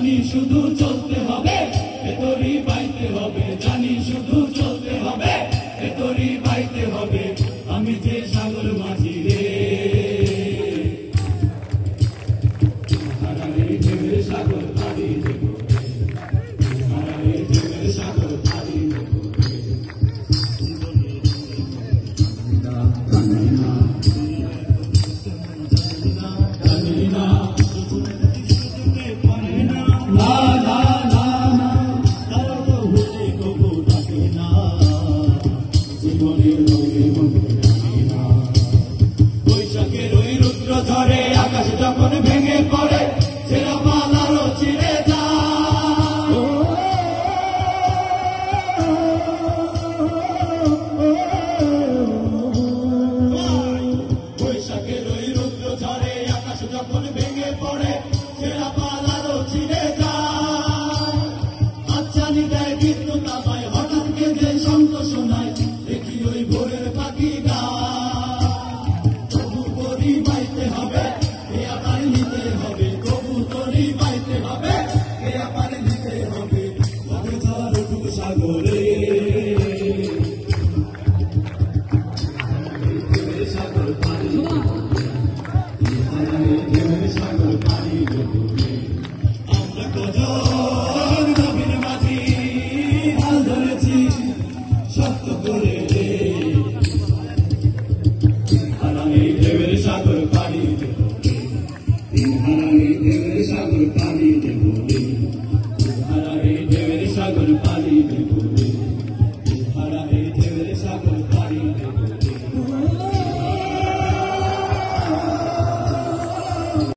জানি শুধু চলতে হবে ভেতরি বাইতে হবে। জানি শুধু চলতে হবে ভেতরি বাইতে হবে। আমি যে সাগর মাছ don't hear गुरुपाद